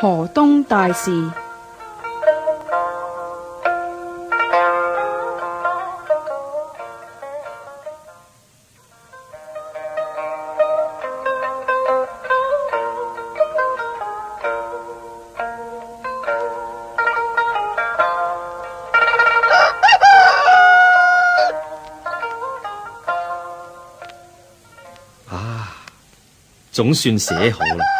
河东大事。啊总算写好了。